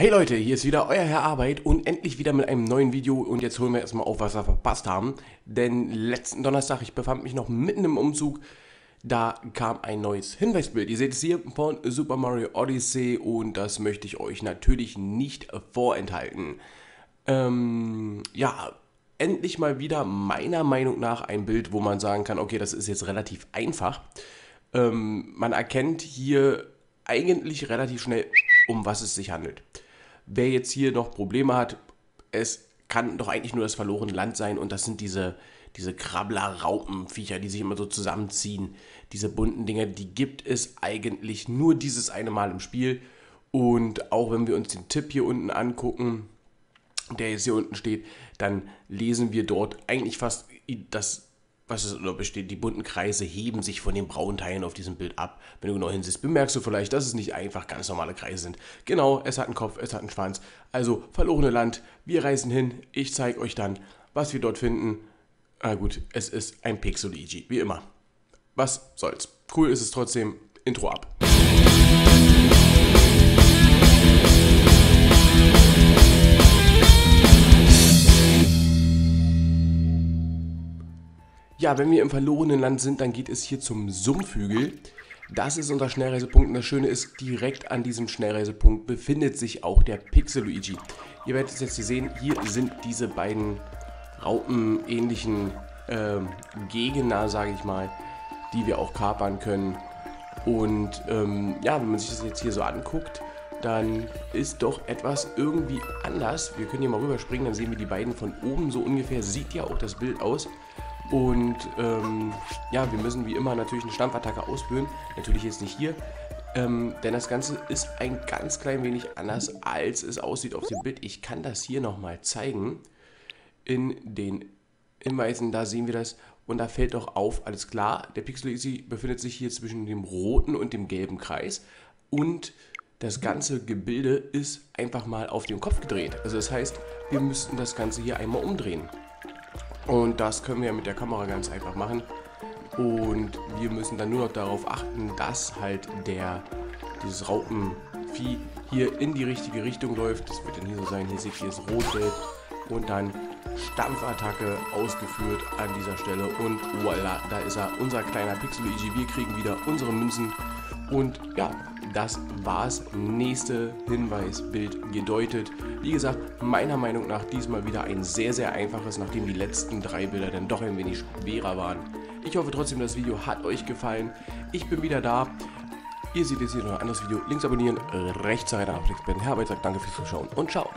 Hey Leute, hier ist wieder euer Herr Arbeit und endlich wieder mit einem neuen Video und jetzt holen wir erstmal auf, was wir verpasst haben. Denn letzten Donnerstag, ich befand mich noch mitten im Umzug, da kam ein neues Hinweisbild. Ihr seht es hier von Super Mario Odyssey und das möchte ich euch natürlich nicht vorenthalten. Ähm, ja, endlich mal wieder meiner Meinung nach ein Bild, wo man sagen kann, okay, das ist jetzt relativ einfach. Ähm, man erkennt hier eigentlich relativ schnell, um was es sich handelt. Wer jetzt hier noch Probleme hat, es kann doch eigentlich nur das verlorene Land sein und das sind diese, diese Krabbler-Raupenviecher, die sich immer so zusammenziehen. Diese bunten Dinger, die gibt es eigentlich nur dieses eine Mal im Spiel. Und auch wenn wir uns den Tipp hier unten angucken, der jetzt hier unten steht, dann lesen wir dort eigentlich fast das was es oder besteht, die bunten Kreise heben sich von den braunen Teilen auf diesem Bild ab. Wenn du genau hinsiehst, bemerkst du vielleicht, dass es nicht einfach ganz normale Kreise sind. Genau, es hat einen Kopf, es hat einen Schwanz. Also, verlorene Land, wir reisen hin, ich zeige euch dann, was wir dort finden. Na gut, es ist ein Pixel-Luigi, wie immer. Was soll's. Cool ist es trotzdem. Intro ab. Ja, wenn wir im verlorenen Land sind, dann geht es hier zum Sumpfhügel. Das ist unser Schnellreisepunkt und das Schöne ist, direkt an diesem Schnellreisepunkt befindet sich auch der Pixel Luigi. Ihr werdet es jetzt hier sehen, hier sind diese beiden raupenähnlichen äh, Gegner, sage ich mal, die wir auch kapern können. Und ähm, ja, wenn man sich das jetzt hier so anguckt, dann ist doch etwas irgendwie anders. Wir können hier mal rüberspringen, dann sehen wir die beiden von oben so ungefähr. Sieht ja auch das Bild aus. Und ähm, ja, wir müssen wie immer natürlich eine Stampfattacke ausführen. Natürlich jetzt nicht hier. Ähm, denn das Ganze ist ein ganz klein wenig anders, als es aussieht auf dem Bild. Ich kann das hier nochmal zeigen. In den Hinweisen, da sehen wir das. Und da fällt doch auf, alles klar, der Pixel Easy befindet sich hier zwischen dem roten und dem gelben Kreis. Und das ganze Gebilde ist einfach mal auf den Kopf gedreht. Also das heißt, wir müssten das Ganze hier einmal umdrehen. Und das können wir mit der Kamera ganz einfach machen. Und wir müssen dann nur noch darauf achten, dass halt der, dieses Raupenvieh hier in die richtige Richtung läuft. Das wird dann hier so sein. Hier seht ihr es rot-gelb. Und dann Stampfattacke ausgeführt an dieser Stelle. Und voila, da ist er, unser kleiner Pixel Luigi. Wir kriegen wieder unsere Münzen. Und ja, das war's. Nächste Hinweisbild gedeutet. Wie gesagt, meiner Meinung nach diesmal wieder ein sehr, sehr einfaches, nachdem die letzten drei Bilder dann doch ein wenig schwerer waren. Ich hoffe trotzdem, das Video hat euch gefallen. Ich bin wieder da. Ihr seht jetzt hier noch ein anderes Video. Links abonnieren, rechts rein Ben Herbert sagt danke fürs Zuschauen und ciao.